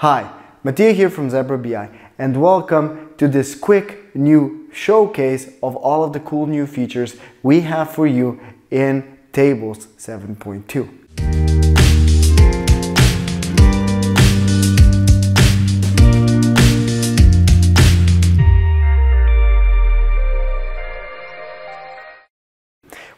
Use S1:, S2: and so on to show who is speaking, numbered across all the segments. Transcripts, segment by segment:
S1: Hi, Mattia here from Zebra BI and welcome to this quick new showcase of all of the cool new features we have for you in Tables 7.2.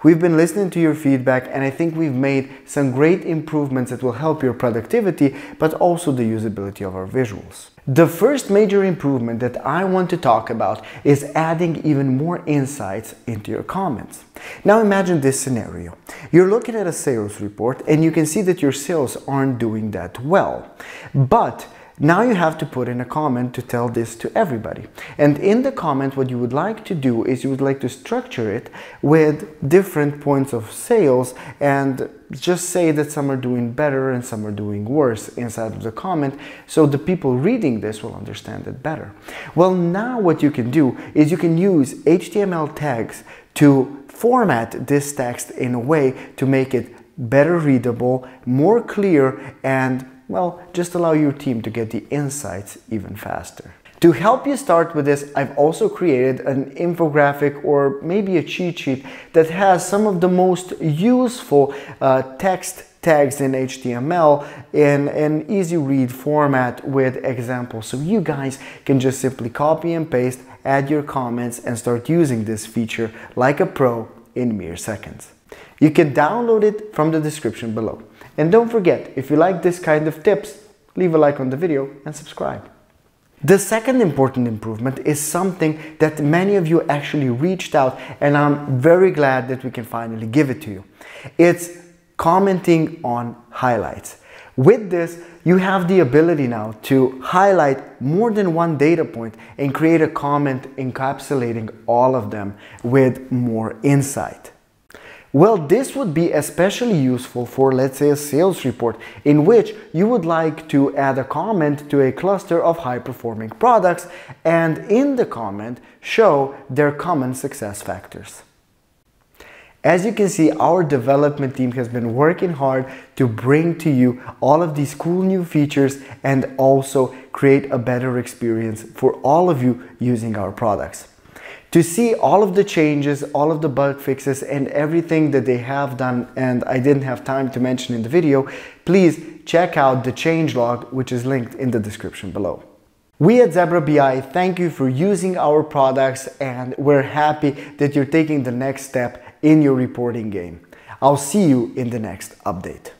S1: We've been listening to your feedback and I think we've made some great improvements that will help your productivity but also the usability of our visuals. The first major improvement that I want to talk about is adding even more insights into your comments. Now imagine this scenario. You're looking at a sales report and you can see that your sales aren't doing that well. But now you have to put in a comment to tell this to everybody. And in the comment, what you would like to do is you would like to structure it with different points of sales and just say that some are doing better and some are doing worse inside of the comment so the people reading this will understand it better. Well, now what you can do is you can use HTML tags to format this text in a way to make it better readable, more clear, and well, just allow your team to get the insights even faster. To help you start with this, I've also created an infographic or maybe a cheat sheet that has some of the most useful uh, text tags in HTML in an easy read format with examples. So you guys can just simply copy and paste, add your comments and start using this feature like a pro in mere seconds. You can download it from the description below. And don't forget, if you like this kind of tips, leave a like on the video and subscribe. The second important improvement is something that many of you actually reached out and I'm very glad that we can finally give it to you. It's commenting on highlights. With this, you have the ability now to highlight more than one data point and create a comment encapsulating all of them with more insight. Well, this would be especially useful for, let's say, a sales report in which you would like to add a comment to a cluster of high-performing products and in the comment show their common success factors. As you can see, our development team has been working hard to bring to you all of these cool new features and also create a better experience for all of you using our products. To see all of the changes, all of the bug fixes and everything that they have done and I didn't have time to mention in the video, please check out the changelog which is linked in the description below. We at Zebra BI thank you for using our products and we're happy that you're taking the next step in your reporting game. I'll see you in the next update.